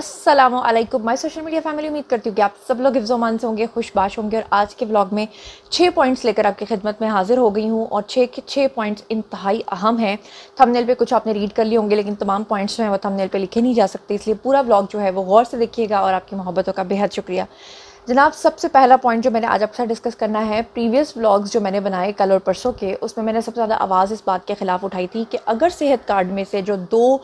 Aslam my social media family उम्मीद करती हूँ कि आप सब लोग हिफ्जोमान से होंगे, खुशबाश होंगे और आज के ब्लॉग में छः पॉइंट्स लेकर आपकी खिदमत में हाजिर हो गई हूँ और छः के छः पॉइंट्स इंतहाई अहम हैं। थंबनेल पे कुछ आपने रीड कर लिए होंगे, लेकिन तमाम पॉइंट्स जो हैं वो थंबनेल पे लिखे नहीं जा सकते, इसलिए पूरा ब्लॉग जो है वो गौर से देखिएगा और आपकी मोहब्बतों का बेहद शुक्रिया। जनाब, सबसे पहला पॉइंट जो मैंने आज आपके साथ डिस्कस करना है प्रीवियस व्लॉग्स जो मैंने बनाए कल और परसों के, उसमें मैंने सबसे ज़्यादा आवाज़ इस बात के ख़िलाफ़ उठाई थी कि अगर सेहत कार्ड में से जो दो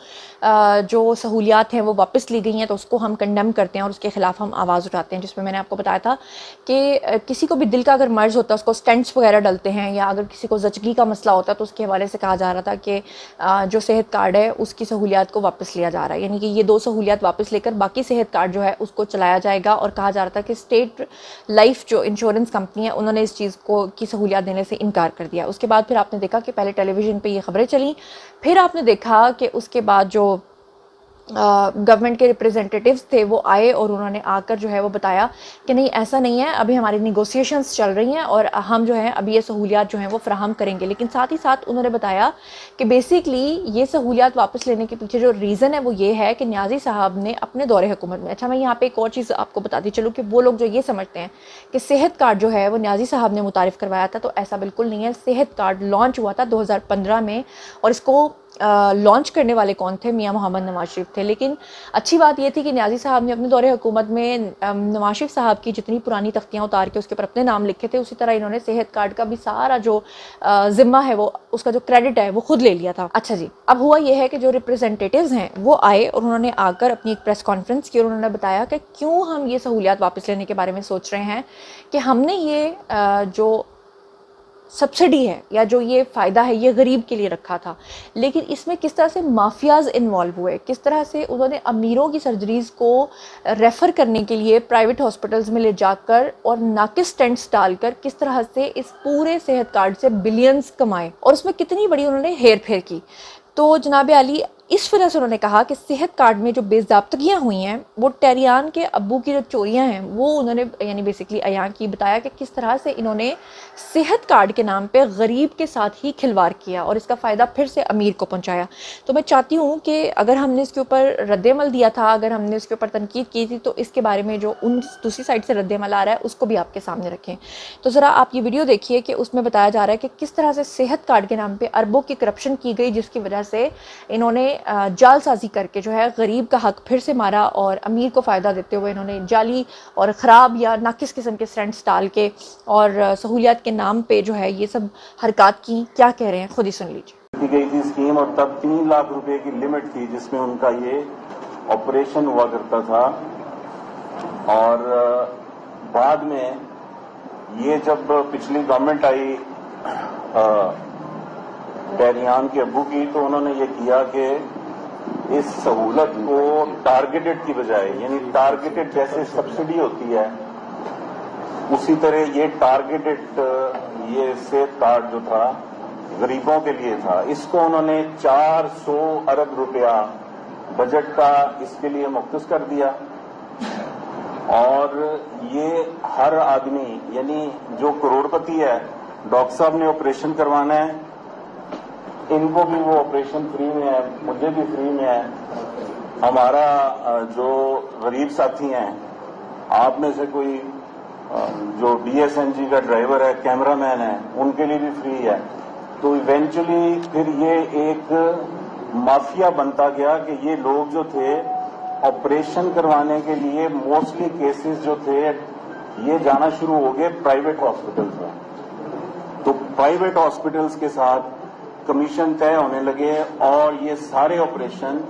जो सहूलियात हैं वो वापस ली गई हैं तो उसको हम कंडेम करते हैं और उसके ख़िलाफ़ हम आवाज़ उठाते हैं, जिसमें मैंने आपको बताया था कि किसी को भी दिल का अगर मर्ज़ होता है, उसको स्टेंट्स वगैरह डलते हैं या अगर किसी को जचगी का मसला होता है तो उसके हवाले से कहा जा रहा था कि जो सेहत कार्ड है, उसकी सहूलियात को वापस लिया जा रहा है। यानी कि ये दो सहूलियात वापस लेकर बाकी सेहत कार्ड जो है, उसको चलाया जाएगा और कहा जा रहा था कि स्टेट लाइफ जो इंश्योरेंस कंपनी है, उन्होंने इस चीज़ को, की सहूलियात देने से इनकार कर दिया। उसके बाद फिर आपने देखा कि पहले टेलीविज़न पर ये खबरें चली, फिर आपने देखा कि उसके बाद जो गवर्नमेंट के रिप्रेजेंटेटिव्स थे, वो आए और उन्होंने आकर जो है वो बताया कि नहीं, ऐसा नहीं है, अभी हमारी निगोसिएशंस चल रही हैं और हम जो है, अभी ये सहूलियात जो हैं वो फ्राहम करेंगे। लेकिन साथ ही साथ उन्होंने बताया कि बेसिकली ये सहूलियात वापस लेने के पीछे जो रीज़न है वो ये है कि न्याजी साहब ने अपने दौरे हुकूमत में अच्छा मैं यहाँ पर एक और चीज़ आपको बताती चलूँ कि वो लोग जो ये समझते हैं कि सेहत कार्ड जो है वो न्याजी साहब ने मुतारफ़ करवाया था तो ऐसा बिल्कुल नहीं है। सेहत कार्ड लॉन्च हुआ था दो हज़ार पंद्रह में और इसको लॉन्च करने वाले कौन थे? मियाँ मोहम्मद नवाज़ शरीफ थे। लेकिन अच्छी बात यह थी कि न्याजी साहब ने अपने दौरे हुकूमत में नवाज़ शरीफ साहब की जितनी पुरानी तख्तियाँ उतार के उसके ऊपर अपने नाम लिखे थे, उसी तरह इन्होंने सेहत कार्ड का भी सारा जो ज़िम्मा है वो, उसका जो क्रेडिट है वो खुद ले लिया था। अच्छा जी, अब हुआ यह है कि जो रिप्रेजेंटेटिव हैं, वो आए और उन्होंने आकर अपनी एक प्रेस कॉन्फ्रेंस की और उन्होंने बताया कि क्यों हम ये सहूलियात वापस लेने के बारे में सोच रहे हैं कि हमने ये जो सब्सिडी है या जो ये फ़ायदा है ये गरीब के लिए रखा था। लेकिन इसमें किस तरह से माफियाज इन्वॉल्व हुए? किस तरह से उन्होंने अमीरों की सर्जरीज़ को रेफ़र करने के लिए प्राइवेट हॉस्पिटल्स में ले जाकर और नाकिस टेंट्स डालकर किस तरह से इस पूरे सेहत कार्ड से बिलियंस कमाए? और उसमें कितनी बड़ी उन्होंने हेर फेर की? तो जनाब अली इस वजह से उन्होंने कहा कि सेहत कार्ड में जो बेजाबतगियाँ हुई हैं, वो टेरियान के अब्बू की जो चोरियाँ हैं, वो उन्होंने, यानी बेसिकली अयान की बताया कि किस तरह से इन्होंने सेहत कार्ड के नाम पे गरीब के साथ ही खिलवाड़ किया और इसका फ़ायदा फिर से अमीर को पहुँचाया। तो मैं चाहती हूँ कि अगर हमने इसके ऊपर रद्दमल दिया था, अगर हमने इसके ऊपर तनकीद की थी तो इसके बारे में जो उन दूसरी साइड से रद्दमल आ रहा है, उसको भी आपके सामने रखें। तो ज़रा आप ये वीडियो देखिए कि उसमें बताया जा रहा है कि किस तरह से सेहत कार्ड के नाम पर अरबों की करप्शन की गई, जिसकी वजह से इन्होंने जालसाजी करके जो है गरीब का हक फिर से मारा और अमीर को फ़ायदा देते हुए इन्होंने जाली और ख़राब या नाकिस किस्म के स्टैंड्स डाल के और सहूलियात के नाम पे जो है ये सब हरकत की। क्या कह रहे हैं? खुद ही सुन लीजिए। की गई थी स्कीम और तब तीन लाख रुपए की लिमिट थी जिसमें उनका ये ऑपरेशन हुआ करता था। और बाद में ये जब पिछली गवर्नमेंट आई डैरियान के अबू की तो उन्होंने ये किया कि इस सहूलत को टारगेटेड की बजाय, यानी टारगेटेड जैसे सब्सिडी होती है, उसी तरह ये टारगेटेड ये सेहत कार्ड जो था, गरीबों के लिए था, इसको उन्होंने 400 अरब रुपया बजट का इसके लिए मुख्त कर दिया। और ये हर आदमी, यानी जो करोड़पति है, डॉक्टर साहब ने ऑपरेशन करवाना है इनको भी वो ऑपरेशन फ्री में है, मुझे भी फ्री में है। हमारा जो गरीब साथी हैं, आप में से कोई जो बीएसएनजी का ड्राइवर है कैमरामैन है, उनके लिए भी फ्री है। तो इवेंचुअली फिर ये एक माफिया बनता गया कि ये लोग जो थे ऑपरेशन करवाने के लिए मोस्टली केसेस जो थे, ये जाना शुरू हो गए प्राइवेट हॉस्पिटल्स में। तो प्राइवेट हॉस्पिटल्स के साथ कमीशन तय होने लगे और ये सारे ऑपरेशन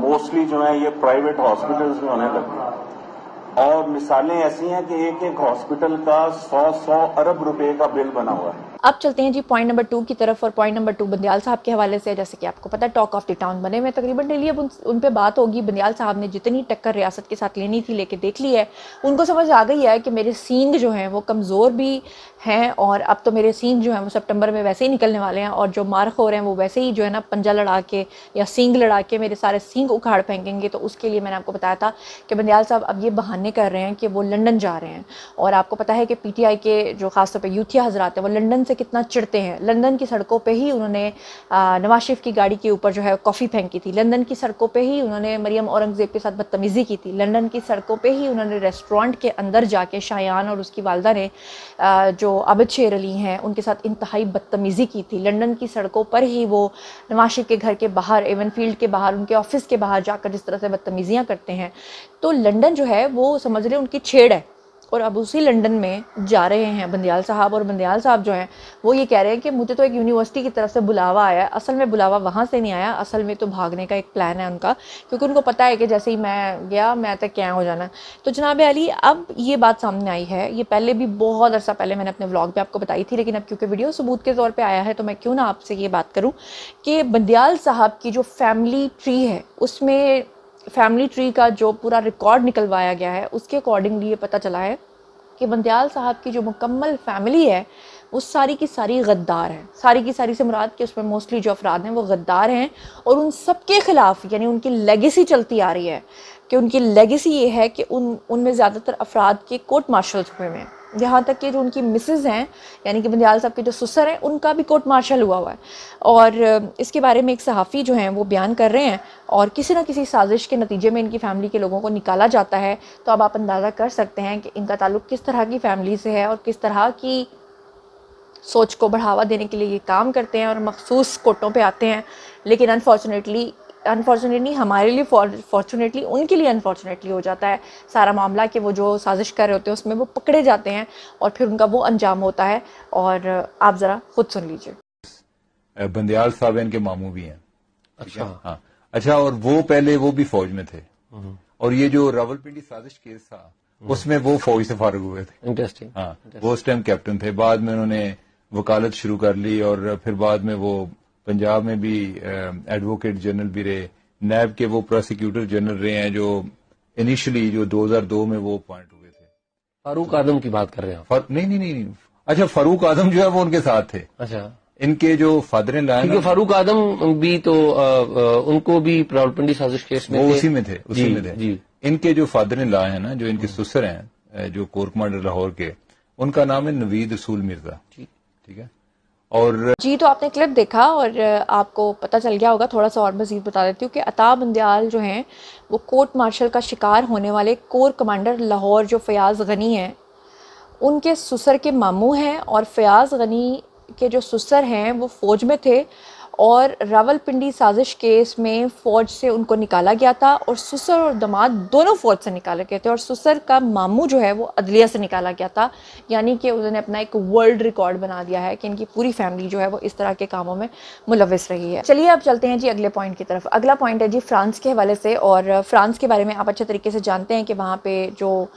मोस्टली जो है ये प्राइवेट हॉस्पिटल्स में होने लगे और मिसालें ऐसी हैं कि एक एक हॉस्पिटल का 100 100 अरब रुपए का बिल बना हुआ है। अब चलते हैं जी पॉइंट नंबर टू की तरफ़ और पॉइंट नंबर टू बंदयाल साहब के हवाले से जैसे कि आपको पता है टॉक ऑफ़ द टाउन बने हुए तकरीबन। डेली अब उन, उन पर बात होगी। बंदयाल साहब ने जितनी टक्कर रियासत के साथ लेनी थी लेके देख ली है। उनको समझ आ गई है कि मेरे सींग जो हैं वो कमज़ोर भी हैं और अब तो मेरे सींग जो हैं वो सितंबर में वैसे ही निकलने वाले हैं और जो मार रहे हैं वो वैसे ही जो है ना पंजा लड़ा के या सींग लड़ा के मेरे सारे सींग उखाड़ फेंकेंगे। तो उसके लिए मैंने आपको बताया था कि बंदयाल साहब अब ये बहाने कर रहे हैं कि वो लंडन जा रहे हैं। और आपको पता है कि पीटीआई के जो खासतौर पर यूथिया हजरात हैं वो लंदन से कितना चिढ़ते हैं। लंदन की सड़कों पे ही उन्होंने नवाज़ शरीफ की गाड़ी के ऊपर जो है कॉफ़ी फेंकी थी। लंदन की सड़कों पे ही उन्होंने मरियम औरंगज़ेब के साथ बदतमीज़ी की थी। लंदन की सड़कों पे ही उन्होंने रेस्टोरेंट के अंदर जाके शायान और उसकी वालदा ने जो आबिद शेर अली हैं, उनके साथ इंतहाई बदतमीज़ी की थी। लंदन की सड़कों पर ही वो नवाज़ शरीफ के घर के बाहर, एवन फ़ील्ड के बाहर, उनके ऑफ़िस के बाहर जाकर जिस तरह से बदतमीज़ियाँ करते हैं तो लंदन जो है वो समझ रहे उनकी छेड़ है। और अब उसी लंदन में जा रहे हैं बंदयाल साहब और बंदयाल साहब जो हैं, वो ये कह रहे हैं कि मुझे तो एक यूनिवर्सिटी की तरफ़ से बुलावा आया असल में बुलावा वहाँ से नहीं आया। असल में तो भागने का एक प्लान है उनका, क्योंकि उनको पता है कि जैसे ही मैं गया, मैं तक क्या हो जाना। तो जनाब अली, अब ये बात सामने आई है। ये पहले भी बहुत अर्सा पहले मैंने अपने ब्लॉग पर आपको बताई थी, लेकिन अब क्योंकि वीडियो सबूत के तौर पर आया है तो मैं क्यों ना आपसे ये बात करूँ कि बंदयाल साहब की जो फैमिली ट्री है, उसमें फैमिली ट्री का जो पूरा रिकॉर्ड निकलवाया गया है, उसके अकॉर्डिंगली ये पता चला है कि बंदयाल साहब की जो मुकम्मल फैमिली है, वो सारी की सारी गद्दार हैं। सारी की सारी से मुराद के उसमें मोस्टली जो अफराद हैं, वो गद्दार हैं और उन सब के ख़िलाफ़, यानी उनकी लेगेसी चलती आ रही है, कि उनकी लेगेसी ये है कि उन, उनमें ज़्यादातर अफराद के कोर्ट मार्शल हुए हैं। यहाँ तक कि जो उनकी मिसेज हैं, यानी कि बंदयाल साहब के जो सुसर हैं, उनका भी कोर्ट मार्शल हुआ हुआ है। और इसके बारे में एक सहाफ़ी जो हैं, वो बयान कर रहे हैं और किसी ना किसी साजिश के नतीजे में इनकी फैमिली के लोगों को निकाला जाता है तो अब आप अंदाज़ा कर सकते हैं कि इनका ताल्लुक किस तरह की फ़ैमिली से है और किस तरह की सोच को बढ़ावा देने के लिए ये काम करते हैं और मखसूस कोर्टों पर आते हैं। लेकिन अनफॉर्चुनेटली अनफॉर्चुनेटली हमारे लिए फॉर्चुनेटली उनके लिए अनफॉर्चुनेटली हो जाता है। सारा मामला कि वो जो साजिश कर रहे होते हैं उसमें वो पकड़े जाते हैं और फिर उनका वो अंजाम होता है और आप ज़रा खुद सुन लीजिए। बंदयाल साहब इनके मामू भी हैं। अच्छा। हाँ। अच्छा और वो पहले वो भी फौज में थे। हम्म। और ये जो रावलपिंडी साजिश केस था हम्म। उसमें वो फौज से फारग हुए थे। इंटरेस्टिंग हाँ वो उस टाइम कैप्टन थे। बाद में उन्होंने वकालत शुरू कर ली और फिर बाद में वो पंजाब में भी एडवोकेट जनरल भी रहे। नैब के वो प्रोसिक्यूटर जनरल रहे हैं जो इनिशियली जो 2002 में वो अपॉइंट हुए थे। फारूक आदम की बात कर रहे हैं फर, नहीं नहीं नहीं नहीं। अच्छा फारूक आदम जो है वो उनके साथ थे। अच्छा। इनके जो फादर इन क्योंकि फारूक आदम भी तो आ, आ, उनको भी रावलपिंडी साजिश केस में वो उसी में थे उसी में थे। जी। इनके जो फादर इन ला है ना जो इनके सुसर हैं जो कोर कमांडर लाहौर के उनका नाम है नवीद रसूल मिर्ज़ा। ठीक है? और जी तो आपने क्लिप देखा और आपको पता चल गया होगा, थोड़ा सा और मजीद बता देती हूँ कि अताब बंदयाल जो हैं, वो कोर्ट मार्शल का शिकार होने वाले कोर कमांडर लाहौर जो फयाज़ गनी हैं, उनके ससुर के मामू हैं और फयाज़ गनी के जो ससुर हैं, वो फ़ौज में थे और रावलपिंडी साजिश केस में फ़ौज से उनको निकाला गया था और सुसर और दमाद दोनों फ़ौज से निकाले गए थे और सुसर का मामू जो है वो अदलिया से निकाला गया था। यानी कि उन्होंने अपना एक वर्ल्ड रिकॉर्ड बना दिया है कि इनकी पूरी फैमिली जो है वो इस तरह के कामों में मुलविस रही है। चलिए अब चलते हैं जी अगले पॉइंट की तरफ़। अगला पॉइंट है जी फ्रांस के हवाले से और फ्रांस के बारे में आप अच्छे तरीके से जानते हैं कि वहाँ पर जो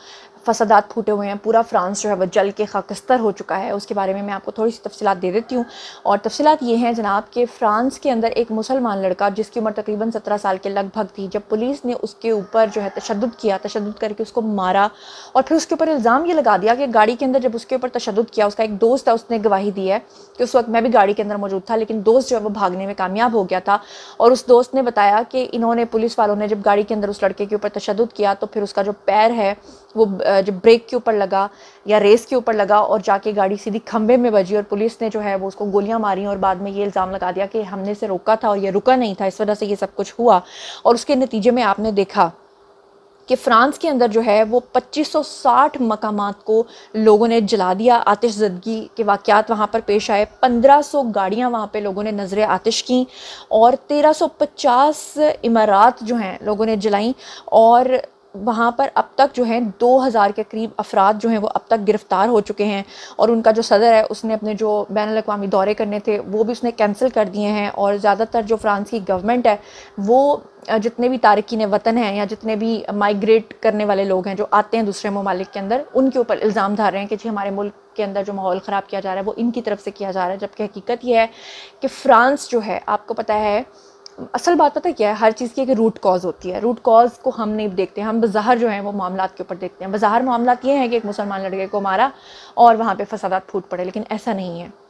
फसादात फूटे हुए हैं, पूरा फ्रांस जो है वह जल के खाकस्तर हो चुका है। उसके बारे में मैं आपको थोड़ी सी तफसीत दे देती हूँ। और तफसीत ये हैं जनाब कि फ़्रांस के अंदर एक मुसलमान लड़का जिसकी उम्र तकरीबन सत्रह साल के लगभग थी, जब पुलिस ने उसके ऊपर जो है तशद किया तशद करके उसको मारा और फिर उसके ऊपर इल्ज़ाम ये लगा दिया कि गाड़ी के अंदर जब उसके ऊपर तशद किया, उसका एक दोस्त है, उसने गवाही दी है कि उस वक्त मैं भी गाड़ी के अंदर मौजूद था, लेकिन दोस्त जो है वो भागने में कामयाब हो गया था और उस दोस्त ने बताया कि इन्होंने पुलिस वालों ने जब गाड़ी के अंदर उस लड़के के ऊपर तशद किया तो फिर उसका जो पैर है वो जब ब्रेक के ऊपर लगा या रेस के ऊपर लगा और जाके गाड़ी सीधी खंबे में बजी और पुलिस ने जो है वो उसको गोलियाँ मारी और बाद में ये इल्ज़ाम लगा दिया कि हमने से रोका था और ये रुका नहीं था, इस वजह से ये सब कुछ हुआ। और उसके नतीजे में आपने देखा कि फ्रांस के अंदर जो है वो 2560 मकाम को लोगों ने जला दिया आतिश जदगी के वाक़ात वहाँ पर पेश आए। 1500 गाड़ियाँ वहाँ पे लोगों ने नज़र आतिश की और 1350 इमारत जो हैं लोगों ने जलाई और वहाँ पर अब तक जो है 2000 के करीब अफराद जो हैं वो अब तक गिरफ़्तार हो चुके हैं और उनका जो सदर है, उसने अपने जो बैन अवी दौरे करने थे, वो भी उसने कैंसिल कर दिए हैं और ज़्यादातर जो फ्रांस की गवर्नमेंट है, वो जितने भी तारकिन वतन हैं या जितने भी माइग्रेट करने वाले लोग हैं जो आते हैं दूसरे ममालिक के अंदर, उनके ऊपर इल्ज़ाम धार रहे हैं कि जी हमारे मुल्क के अंदर जो माहौल ख़राब किया जा रहा है, वो इनकी तरफ़ से किया जा रहा है। जबकि हकीकत यह है कि फ़्रांस जो है, आपको पता है असल बात पता क्या है? हर चीज़ की एक रूट कॉज होती है। रूट कॉज को हम नहीं देखते। हम बाहर जो है, वो मामला के ऊपर देखते हैं। बाहर मामला ये हैं कि एक मुसलमान लड़के को मारा और वहाँ पर फसादात फूट पड़े, लेकिन ऐसा नहीं है।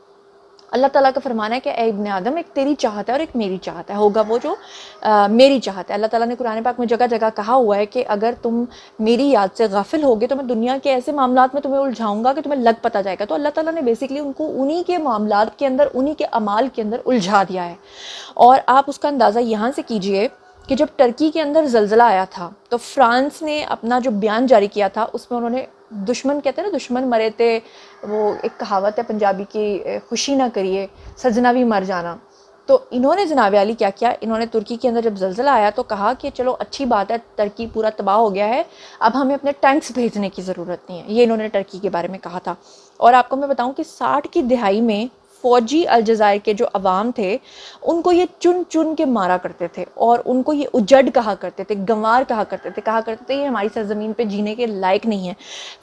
अल्लाह ताला का फरमाना है कि इब्न आदम एक तेरी चाहत है और एक मेरी चाहत है। होगा वो जो आ, मेरी चाहत है। अल्लाह ताला ने कुरान पाक में जगह जगह कहा हुआ है कि अगर तुम मेरी याद से गाफिल होगे तो मैं दुनिया के ऐसे मामला में तुम्हें उलझाऊँगा कि तुम्हें लग पता जाएगा। तो अल्लाह ताला ने बेसिकली उनको उन्हीं के मामला के अंदर उन्हीं के अमाल के अंदर उलझा दिया है। और आप उसका अंदाज़ा यहाँ से कीजिए कि जब टर्की के अंदर जलजला आया था तो फ्रांस ने अपना जो बयान जारी किया था उसमें उन्होंने दुश्मन कहते हैं ना, दुश्मन मरे थे वो एक कहावत है पंजाबी की खुशी ना करिए सजना भी मर जाना। तो इन्होंने जनाब अली क्या किया? इन्होंने तुर्की के अंदर जब जलजला आया तो कहा कि चलो अच्छी बात है टर्की पूरा तबाह हो गया है, अब हमें अपने टैंक्स भेजने की ज़रूरत नहीं है। ये इन्होंने टर्की के बारे में कहा था। और आपको मैं बताऊँ कि साठ की दिहाई में फ़ौजी अलजायर के जो अवाम थे, उनको ये चुन चुन के मारा करते थे और उनको ये उजड़ कहा करते थे, गंवार कहा करते थे। कहा करते थे, ये हमारी सरजमीन पर जीने के लायक नहीं है।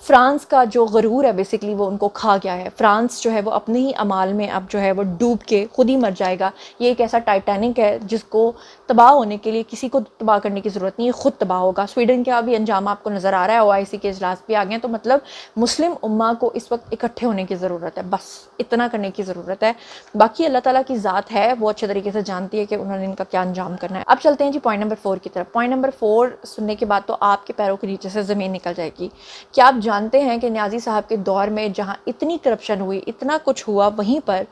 फ्रांस का जो गरूर है बेसिकली वो उनको खा गया है। फ्रांस जो है, वो अपने ही अमाल में अब जो है, वो डूब के खुद ही मर जाएगा। ये एक ऐसा टाइटैनिक है, जिसको तबाह होने के लिए किसी को तबाह करने की ज़रूरत नहीं है, खुद तबाह होगा। स्वीडन का भी अंजाम आपको नज़र आ रहा है ओ आई सी के इजलास भी आ गए तो मतलब मुस्लिम उम्मा को इस वक्त इकट्ठे होने की ज़रूरत है, बस इतना करने की ज़रूरत है। बाकी अल्लाह ताला की ज़ात है, वो अच्छे तरीके से जानती है कि उन्होंने इनका क्या अंजाम करना है। अब चलते हैं जी पॉइंट नंबर फोर की तरफ़। पॉइंट नंबर फोर सुनने के बाद तो आपके पैरों के नीचे से ज़मीन निकल जाएगी। क्या आप जानते हैं कि न्याजी साहब के दौर में जहाँ इतनी करप्शन हुई, इतना कुछ हुआ, वहीं पर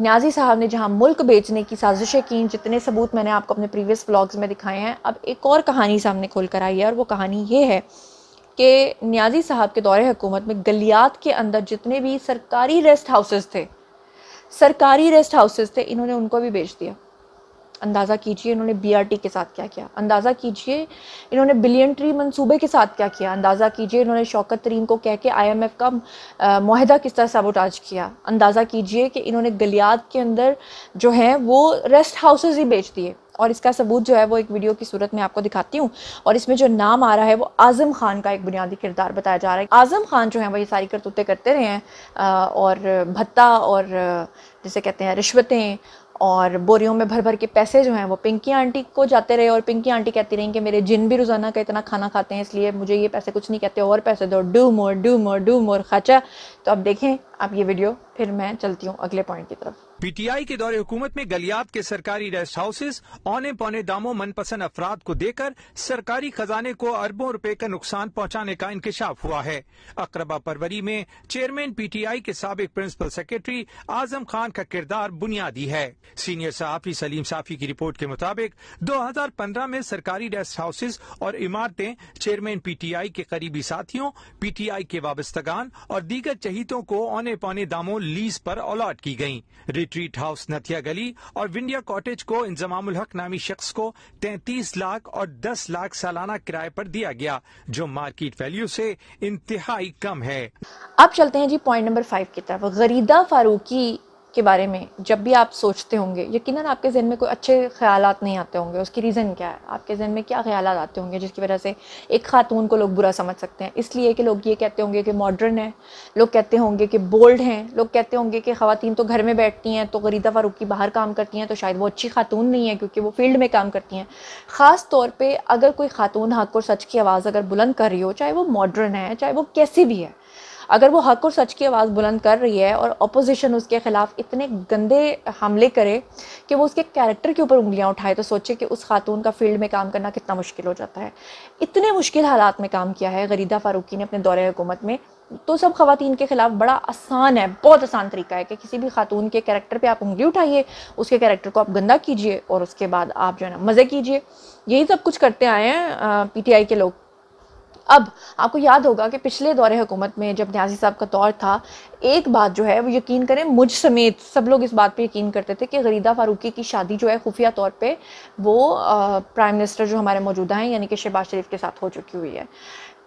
न्याजी साहब ने जहाँ मुल्क बेचने की साजिशें की, जितने सबूत मैंने आपको अपने प्रीवियस व्लॉग्स में दिखाए हैं, अब एक और कहानी सामने खोल कर आई है और वो कहानी ये है कि न्याजी साहब के दौरे हुकूमत में गलियात के अंदर जितने भी सरकारी रेस्ट हाउसेस थे, सरकारी रेस्ट हाउसेस थे, इन्होंने उनको भी बेच दिया। अंदाज़ा कीजिए इन्होंने बीआरटी के साथ क्या किया। अंदाज़ा कीजिए इन्होंने बिलियन ट्री मनसूबे के साथ क्या किया। अंदाज़ा कीजिए इन्होंने शौकत तरीन को कह के आईएमएफ का माहिदा किस तरह सबोटाज किया। अंदाज़ा कीजिए कि इन्होंने गलियात के अंदर जो है, वो रेस्ट हाउसेज ही बेच दिए। और इसका सबूत जो है, वो एक वीडियो की सूरत में आपको दिखाती हूँ। और इसमें जो नाम आ रहा है, वो आज़म खान का एक बुनियादी किरदार बताया जा रहा है। आज़म खान जो है, वो ये सारी करतूतें करते रहे हैं और भत्ता और जिसे कहते हैं, रिश्वतें और बोरियों में भर भर के पैसे जो हैं, वो पिंकी आंटी को जाते रहे और पिंकी आंटी कहती रही कि मेरे जिन भी रोज़ाना का इतना खाना खाते हैं, इसलिए मुझे ये पैसे कुछ नहीं कहते, और पैसे दो do more do more do more खर्चा तो अब देखें आप ये वीडियो फिर मैं चलती हूँ अगले पॉइंट की तरफ़। पीटीआई के दौरे हुकूमत में गलियात के सरकारी रेस्ट हाउसेज औने पौने दामों मनपसंद अफराद को देकर सरकारी खजाने को अरबों रुपए का नुकसान पहुँचाने का इंकशाफ हुआ है। अकरबा फरवरी में चेयरमैन पीटीआई के सबक प्रिंसिपल सेक्रेटरी आज़म खान का किरदार बुनियादी है। सीनियर सहाफी सलीम साफी की रिपोर्ट के मुताबिक 2015 में सरकारी रेस्ट हाउसेज और इमारतें चेयरमैन पीटीआई के करीबी साथियों, पीटीआई के वाबस्तगान और दीगर चहीतों को औने पौने दामों लीज पर अलॉट की गई रिट्रीट हाउस नथिया गली और विंडिया कॉटेज को इंजमाम हक नामी शख्स को 33 लाख और 10 लाख सालाना किराए पर दिया गया, जो मार्केट वैल्यू से इंतहाई कम है। अब चलते हैं जी पॉइंट नंबर फाइव की तरफ़। गरीदा फारूकी के बारे में जब भी आप सोचते होंगे, यकीनन आपके जहन में कोई अच्छे ख्याल नहीं आते होंगे। उसकी रीज़न क्या है? आपके जहन में क्या ख्याल आते होंगे जिसकी वजह से एक खातून को लोग बुरा समझ सकते हैं? इसलिए कि लोग ये कहते होंगे कि मॉडर्न है। लोग कहते होंगे कि बोल्ड हैं। लोग कहते होंगे कि खातन तो घर में बैठती हैं तो गरीदा की बाहर काम करती हैं तो शायद वो अच्छी खातून नहीं है क्योंकि वो फ़ील्ड में काम करती हैं। ख़ास तौर पर अगर कोई खातून हक और सच की आवाज़ अगर बुलंद कर रही हो, चाहे वो मॉडर्न है, चाहे वो कैसी भी है अगर वो हक और सच की आवाज़ बुलंद कर रही है और अपोजिशन उसके ख़िलाफ़ इतने गंदे हमले करे कि वो उसके कैरेक्टर के ऊपर उंगलियाँ उठाए तो सोचे कि उस खातून का फ़ील्ड में काम करना कितना मुश्किल हो जाता है। इतने मुश्किल हालात में काम किया है गरीदा फ़ारूकी ने अपने दौरे हुकूमत में। तो सब खातन के ख़िलाफ़ बड़ा आसान है, बहुत आसान तरीका है कि किसी भी खातून के कैरेक्टर पे आप उंगली उठाइए, उसके कैरेक्टर को आप गंदा कीजिए और उसके बाद आप जो है ना मज़े कीजिए। यही सब कुछ करते आए हैं पीटीआई के लोग। अब आपको याद होगा कि पिछले दौरे हुकूमत में जब न्याजी साहब का दौर था, एक बात जो है वो यकीन करें, मुझ समेत सब लोग इस बात पे यकीन करते थे कि गरीदा फारूकी की शादी जो है खुफिया तौर पे वो प्राइम मिनिस्टर जो हमारे मौजूदा हैं, यानी कि शहबाज शरीफ के साथ हो चुकी हुई है।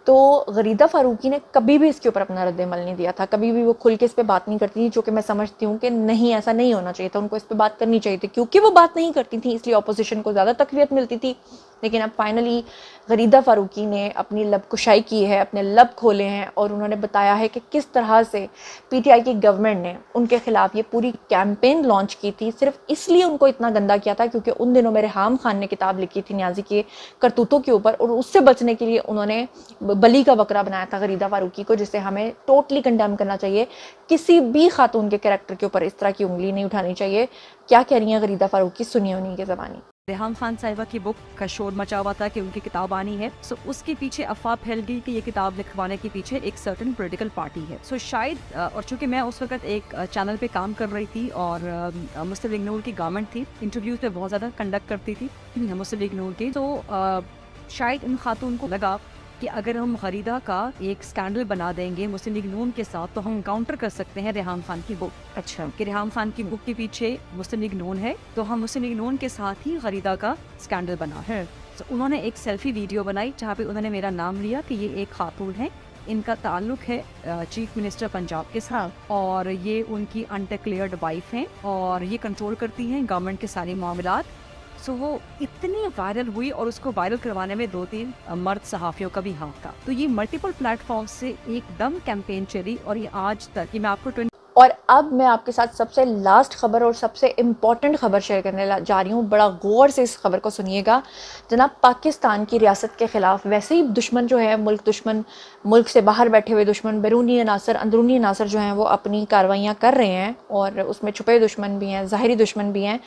तो गरीदा फ़ारूकी ने कभी भी इसके ऊपर अपना रद्द रद्दमल नहीं दिया था। कभी भी वो खुल के इस पर बात नहीं करती थी, जो कि मैं समझती हूँ कि नहीं, ऐसा नहीं होना चाहिए था। उनको इस पर बात करनी चाहिए थी, क्योंकि वो बात नहीं करती थी, इसलिए अपोजिशन को ज़्यादा तकवीत मिलती थी। लेकिन अब फाइनली गरीदा फ़ारूकी ने अपनी लब कुशाई की है, अपने लब खोले हैं और उन्होंने बताया है कि किस तरह से पीटीआई की गवर्नमेंट ने उनके ख़िलाफ़ ये पूरी कैंपेन लॉन्च की थी। सिर्फ़ इसलिए उनको इतना गंदा किया था क्योंकि उन दिनों मेरे हाम खान ने किताब लिखी थी न्याजी के करतूतों के ऊपर और उससे बचने के लिए उन्होंने बली का बकरा बनाया था गरीदा फारूकी को, जिसे हमें टोटली कंडेम करना चाहिए। किसी भी खातून के कैरेक्टर के ऊपर इस तरह की उंगली नहीं उठानी चाहिए। क्या कह रही हैं गरीदा फारूकी? सुनिए उन्हीं के ज़बानी। रेहान खान साहिबा की बुक का शोर मचा हुआ था कि उनकी किताब आनी है। सो उसके पीछे अफवाह फैल गई कि ये किताब लिखवाने के पीछे एक सर्टन पॉलिटिकल पार्टी है। सो शायद और चूँकि मैं उस वक्त एक चैनल पे काम कर रही थी और मुस्लिम लीग नूर की गवर्नमेंट थी इंटरव्यूज़ पे बहुत ज़्यादा कंडक्ट करती थी, मुस्लिम लीग नूर की तो शायद इन खातून को लगा कि अगर हम खरीदा का एक स्कैंडल बना देंगे मुस्लिम लीग नून के साथ तो हम काउंटर कर सकते हैं रेहान खान की बुक अच्छा। कि रेहान खान की बुक के पीछे मुस्लिम लीग नून है तो हम मुस्लिम लीग नून के साथ ही खरीदा का स्कैंडल बना है। तो उन्होंने एक सेल्फी वीडियो बनाई जहाँ पे उन्होंने मेरा नाम लिया कि ये एक खातून है। इनका ताल्लुक है चीफ मिनिस्टर पंजाब के साथ। और ये उनकी अनडिक्लेयर्ड वाइफ हैं और ये कंट्रोल करती हैं गवर्नमेंट के सारे मामला सो वो इतनी वायरल हुई और उसको वायरल करवाने में दो तीन मर्द सहाफ़ियों का भी हाथ था। तो ये मल्टीपल प्लेटफॉर्म से एकदम कैंपेन चली और ये आज तक, ये मैं आपको और अब मैं आपके साथ सबसे लास्ट खबर और सबसे इंपॉर्टेंट खबर शेयर करने जा रही हूँ। बड़ा गौर से इस खबर को सुनिएगा। जनाब, पाकिस्तान की रियासत के ख़िलाफ़ वैसे ही दुश्मन जो है, मुल्क दुश्मन, मुल्क से बाहर बैठे हुए दुश्मन, बैरूनी अनासर, अंदरूनी अनासर जो हैं, वो अपनी कार्रवाइयाँ कर रहे हैं और उसमें छुपे दुश्मन भी हैं, ज़ाहरी दुश्मन भी हैं।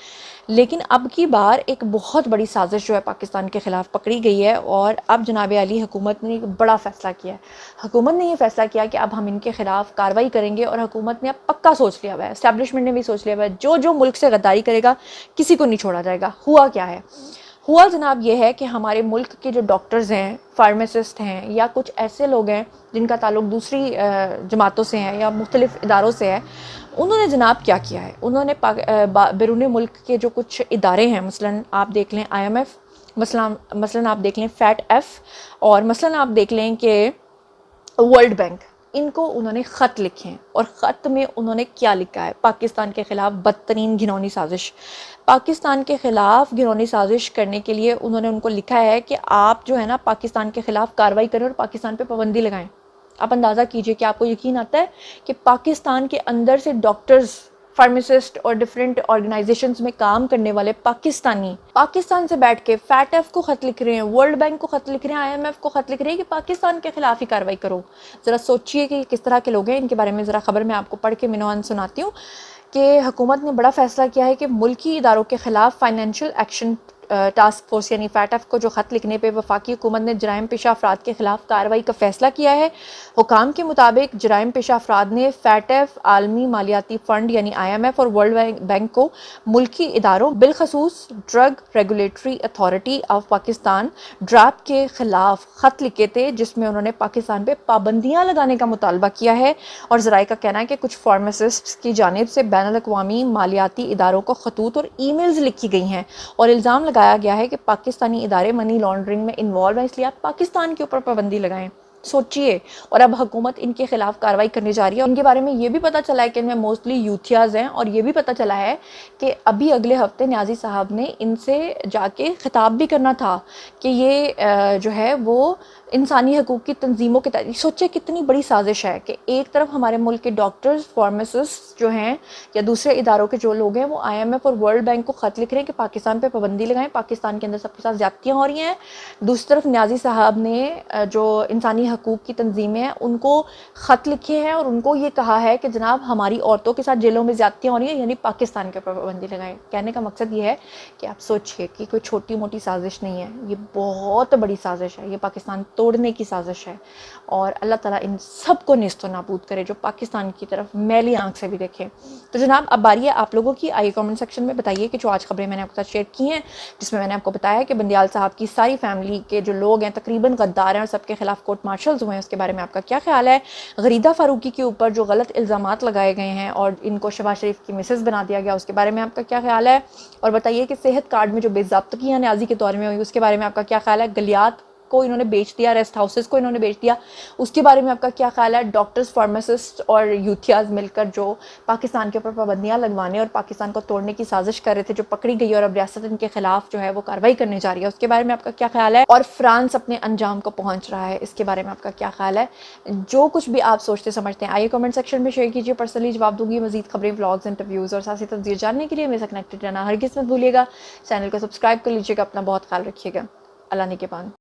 लेकिन अब की बार एक बहुत बड़ी साजिश जो है पाकिस्तान के ख़िलाफ़ पकड़ी गई है और अब जनाब अली हुकूमत ने एक बड़ा फ़ैसला किया है। हुकूमत ने यह फ़ैसला किया कि अब हम इनके ख़िलाफ़ कार्रवाई करेंगे और हुकूमत ने अब पक्का सोच लिया हुआ है इस्टेबलिशमेंट ने भी सोच लिया हुआ है, जो जो मुल्क से गद्दारी करेगा, किसी को नहीं छोड़ा जाएगा। हुआ क्या है? हुआ जनाब ये है कि हमारे मुल्क के जो डॉक्टर्स हैं फार्मासिस्ट हैं या कुछ ऐसे लोग हैं जिनका ताल्लुक दूसरी जमातों से है या मुख्तलिफ़ इदारों से है उन्होंने जनाब क्या किया है? उन्होंने बैरून मुल्क के जो कुछ इदारे हैं, मसलन आप देख लें आई एम एफ़ मसलन मसलन आप देख लें फ़ैट एफ़ और मसलन आप देख लें कि वर्ल्ड बैंक इनको उन्होंने ख़त लिखे हैं। और ख़त में उन्होंने क्या लिखा है? पाकिस्तान के ख़िलाफ़ बदतरीन घिनौनी साजिश। पाकिस्तान के ख़िलाफ़ घिनौनी साजिश करने के लिए उन्होंने उनको लिखा है कि आप जो है ना, पाकिस्तान के ख़िलाफ़ कार्रवाई करें और पाकिस्तान पर पाबंदी लगाएँ। आप अंदाज़ा कीजिए कि आपको यकीन आता है कि पाकिस्तान के अंदर से डॉक्टर्स फार्मासिस्ट और डिफरेंट ऑर्गेनाइजेशन में काम करने वाले पाकिस्तानी, पाकिस्तान से बैठ के फैट एफ़ को खत लिख रहे हैं वर्ल्ड बैंक को खत लिख रहे हैं आईएमएफ को खत लिख रहे हैं कि पाकिस्तान के खिलाफ ही कार्रवाई करो। ज़रा सोचिए कि किस तरह के लोग हैं, इनके बारे में ज़रा खबर मैं आपको पढ़ के मिनवान सुनाती हूँ कि हुकूमत ने बड़ा फैसला किया है कि मुल्की इदारों के ख़िलाफ़ फाइनेंशियल एक्शन टास्क फोर्स यानी फैटफ को जो ख़त लिखने पर वफाकी हुकूमत ने जराइम पेशा अफराद के ख़िलाफ़ कार्रवाई का फ़ैसला किया है। हुकाम के मुताबिक जराइम पेशा अफराद ने फैटफ आलमी मालियाती फ़ंड यानी आई एम एफ़ और वर्ल्ड बैंक को मुल्की इदारों, बिलखसूस drug regulatory authority of Pakistan DRAP के ख़िलाफ़ ख़त लिखे थे, जिसमें उन्होंने पाकिस्तान पर पाबंदियाँ लगाने का मुतालबा किया है। और जराए का कहना है कि कुछ फार्मासिस्ट की जानब से बैन अवी मालियाती इदारों को खतूत और ई मेल्स लिखी गई हैं और इल्ज़ाम लगाया गया है कि पाकिस्तानी इदारे मनी लॉन्ड्रिंग में इन्वॉल्व हैं, इसलिए आप पाकिस्तान के ऊपर पाबंदी लगाएँ। सोचिए, और अब हुकूमत इनके खिलाफ कार्रवाई करने जा रही है। उनके बारे में ये भी पता चला है कि इनमें मोस्टली यूथियाज हैं, और ये भी पता चला है कि अभी अगले हफ़्ते न्याजी साहब ने इनसे जाके खिताब भी करना था कि ये जो है वो इंसानी हकूक़ की तंजीमों के तहत सोचे कितनी बड़ी साजिश है कि एक तरफ़ हमारे मुल्क के डॉक्टर्स फार्मासिस्ट जो हैं, या दूसरे इदारों के जो लोग हैं, वो आई एम एफ़ और वर्ल्ड बैंक को ख़त लिख रहे हैं कि पाकिस्तान पर पाबंदी लगाएँ, पाकिस्तान के अंदर सबके साथ ज़्यादतियाँ हो रही हैं। दूसरी तरफ़ न्याजी साहब ने जो इंसानी हकूक़ की तंजीमें हैं, उनको ख़त लिखे हैं और उनको ये कहा है कि जनाब, हमारी औरतों के साथ जेलों में ज़्यादतियाँ हो रही हैं, यानी पाकिस्तान के ऊपर पाबंदी लगाएँ। कहने का मकसद ये है कि आप सोचिए कि कोई छोटी मोटी साजिश नहीं है। ये बहुत बड़ी साजिश है। ये पाकिस्तान तोड़ने की साजिश है। और अल्लाह ताला इन सबको नस्त नाबूद करे जो पाकिस्तान की तरफ़ मैली आँख से भी देखे। तो जनाब, अब बारी है आप लोगों की, आइए कमेंट सेक्शन में बताइए कि जो आज खबरें मैंने आपके साथ शेयर की हैं, जिसमें मैंने आपको बताया कि बंदियाल साहब की सारी फैमिली के जो लोग हैं, तकरीबन गद्दार हैं और सबके खिलाफ कोर्ट मार्शल्स हुए हैं, उसके बारे में आपका क्या ख्याल है? गरीदा फारूकी के ऊपर जो गलत इल्ज़ाम लगाए गए हैं और इनको शबाज शरीफ की मिसेज बना दिया गया, उसके बारे में आपका क्या ख्याल है? और बताइए कि सेहत कार्ड में जो बेजाबतगियाँ न्याजी के दौर में हुई, उसके बारे में आपका क्या ख्याल है? गलियात को इन्होंने बेच दिया रेस्ट हाउसेस को इन्होंने बेच दिया। उसके बारे में आपका क्या ख्याल है? डॉक्टर्स फार्मासिस्ट और यूथियाज मिलकर जो पाकिस्तान के ऊपर पाबंदियाँ लगवाने और पाकिस्तान को तोड़ने की साजिश कर रहे थे, जो पकड़ी गई और अब रियासत इनके खिलाफ जो है वो कार्रवाई करने जा रही है, उसके बारे में आपका क्या ख्याल है? और फ्रांस अपने अंजाम को पहुँच रहा है, इसके बारे में आपका क्या ख्याल है? जो कुछ भी आप सोचते समझते हैं, आइए कमेंट सेक्शन में शेयर कीजिए पर्सनली जवाब दूँगी, मजीद खबरें ब्लॉग्स इंटरव्यूज़ और साथ ही तस्वीर जानने के लिए मेरे कनेक्टेड रहना, हर किस्मत भूलिएगा। चैनल को सब्सक्राइब कर लीजिएगा, अपना बहुत ख्याल रखिएगा। अल्लाह ने के पान